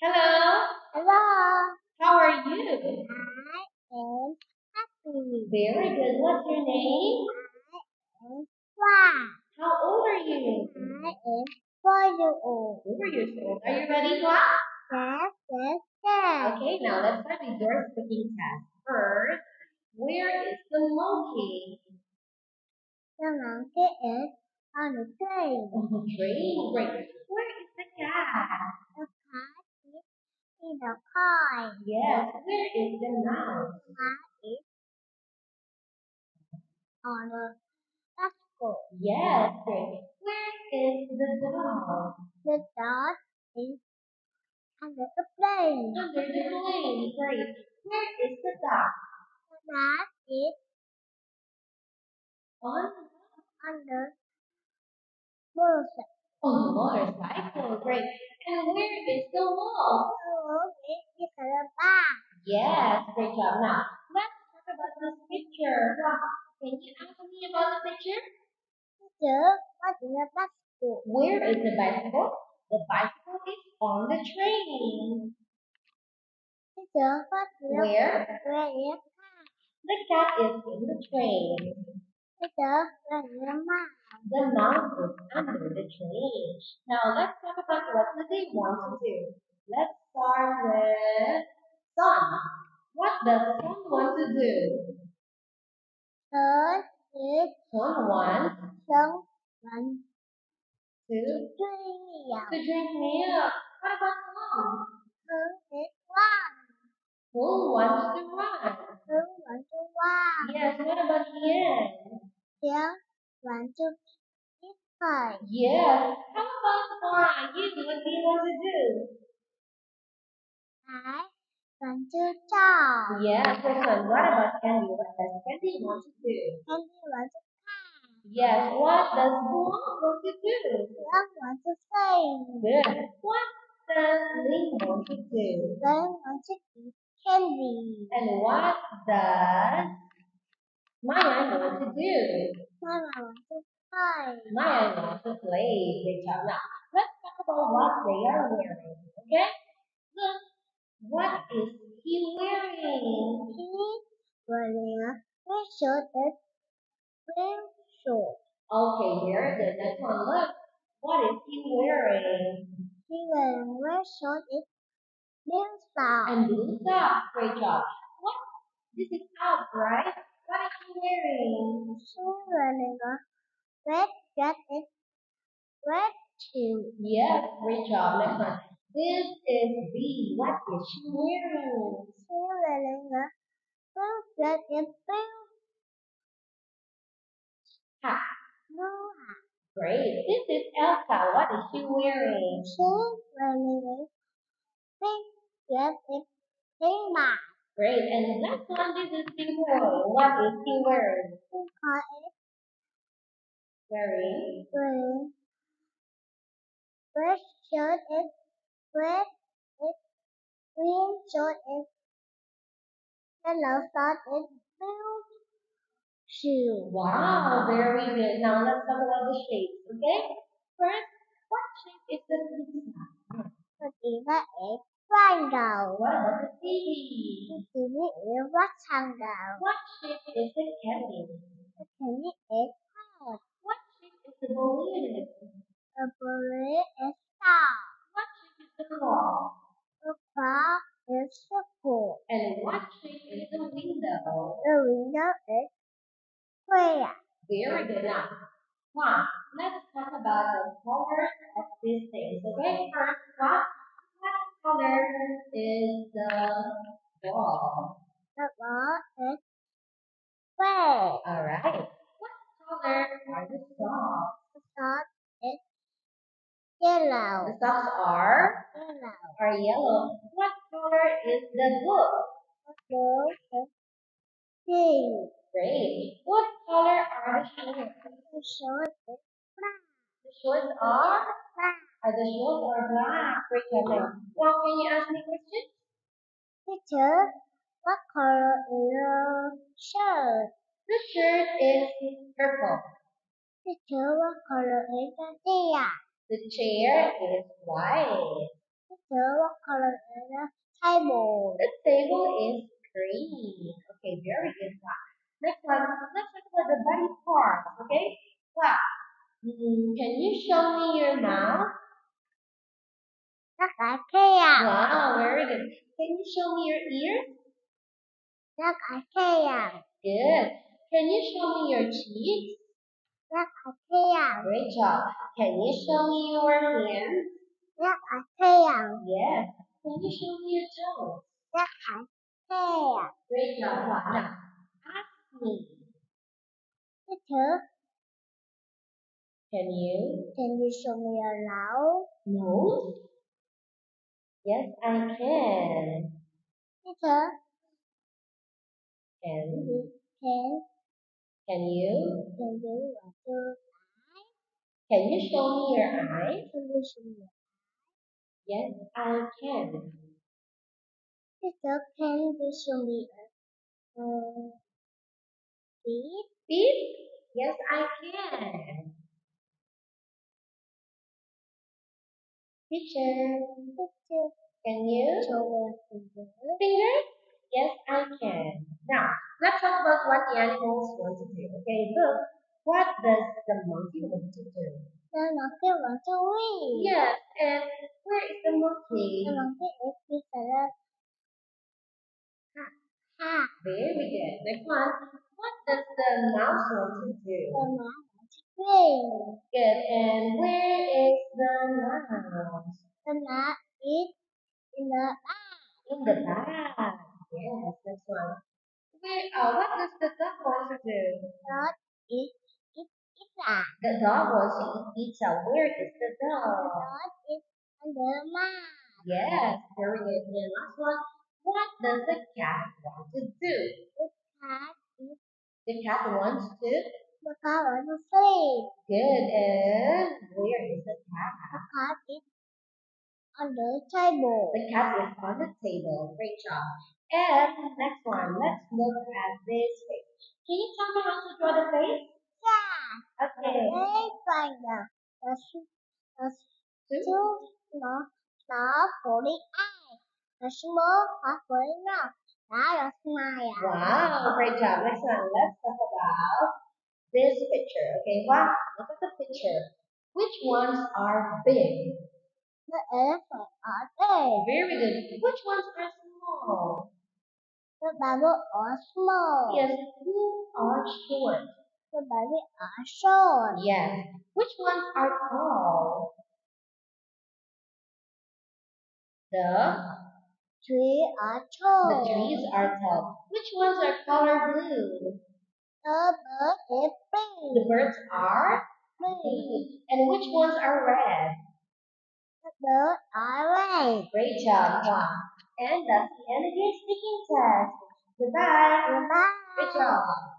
Hello, Hello, how are you? I am happy. Very good. What's your name? I am Hoa. How old are you? I am four years old. Four years old. Are you ready, Hoa? Yes, yes, yes. Okay, now let's start with your speaking test. First, where is the monkey? The monkey is on the train. On the train. Great. Where is the cat? The in the car. Yes. Where is the mouse? The cat is on the bicycle. Yes. Where is the dog? The dog is under the plane. Under the plane. Great. Where is the duck? The dog is On under motorcycle. on the motorcycle. Great. And where is the wolf? Oh, it is a bag. Yes, great job. Now, let's talk about this picture. Can you ask me about the picture? Teacher, what is a bicycle? Where is the bicycle? The bicycle is on the train. Teacher, what is a Where? where is The cat The cat is in the train. Teacher, where is a mouse? The mouse is under the train. Now, let's talk about what do they want to do. Let's start with Sun. What does Sun want to do? Sun is Sun wants someone to, to drink. drink milk. What about Mom? Sun is one. Who wants to run? Sun wants to one. Yes, what about Hen? Teacher wants to pie. Yes. How about Fly? You, what do you want to do? I want to talk. Yes, good one. What about Candy? What does Candy want to do? Candy wants to cry. Yes, what does Blue want to do? Love wants to sing. Good. What does Ling want to do? Sun wants to eat candy. And what does Maya want to do? Mama wants to play. Maya wants to play. Great job. Now, let's talk about what they are wearing. Okay? Look, what is he wearing? He wearing a red shirt and green shorts. Okay, very good. Next one, look. What is he wearing? He wearing red shirt and green socks. And blue socks. Great job. What? This is out, right? What is he wearing? She wearing a red dress and red shoes. Yes, great job. Next one. This is B. What is she wearing? She wearing a blue dress and blue Ha. blue hat. Great. This is Elsa. What is she wearing? She wearing a pink dress and pink mask. Great. And the last one, this is Timur. What is he wearing? It Wearing. wearing red shirt and red and green shirt and yellow socks and blue shoes. Wow, very good. Now let's talk about the shapes, okay? First, what shape is the pizza? The pizza is triangle. What about the TV? The TV is rectangle. What shape is the candy? The candy is heart. What shape is the balloon? The balloon is star. What shape is the claw? The cloud is circle. And what shape is the window? The window is square. Very good. Now, let's talk about the colors of these things, okay? First, what, what color is the ball? The ball is red. Alright. What color are the socks? The socks is yellow. The socks are Yellow. are yellow. What color is the book? The blue pink. Great. What color are the shorts? The shirt is black. The shorts are Black. are the shorts are black. Great job. Now, can you ask me a question? Teacher, what color is your shirt? The shirt is purple. Teacher, what color is the chair? The chair is white. Teacher, what color is the table? The table is green. Okay, very good. Wow. Next one, let's talk about the body parts. Okay, wow. Mm, can you show me your mouth? Rất là khéo. Wow, very good. Can you show me your ears? Rất là khéo. Good. Can you show me your cheeks? Rất là khéo. Great job. Can you show me your hands? Rất là khéo. Yes. Can you show me your toes? Rất là khéo. Great job. Now, ask me. Teacher, Can you can you show me your nose? nose? Yes, I can. Teacher, Can can can you can you what to can you show me your eyes? can you show me? Yes, I can. Teacher, can you show me a uh? Feet? Yes, I can. Teacher, Teacher, can you show me a finger. finger? Yes, I can. Now, let's talk about what the animals want to do. Okay, look. What does the monkey want to do? The monkey wants to win. Yeah, and where is the monkey? The monkey is bigger. Ha, ha. Very good. Next one. What does the mouse want to do? The mouse wants to win. Good. And where is the mouse? The mouse is in the bag. In the bag. Yes, next one. Uh, what does the dog want to do? Dog is is is a. The dog wants to eat pizza. Where is the The dog? dog is under the mat. Yes, very good. And last one. What does the cat want to do? The cat is The cat wants to. the cat wants to sleep. Good. And where is the cat? The cat is on the table. The cat is on the table. Great job. And next one, let's look at this page. Can you tell me how to draw the face? Yeah. Okay. The the s- the Two. two nó nó for the eye. The small part for the mouth. Đó là smile. Wow, great job. Next one, let's talk about this picture. Okay, wow, look at the picture. Which ones are big? The elephant are there. Very good. Which ones are small? The baby are small. Yes, who are short? The baby are short. Yes. Which ones are tall? The Tree are tall. the trees are tall. Which ones are color blue? The bird is The birds are pink. And which ones are red? The bird are red. Great job. And that's the end of your speaking test. Goodbye. Goodbye. Good job.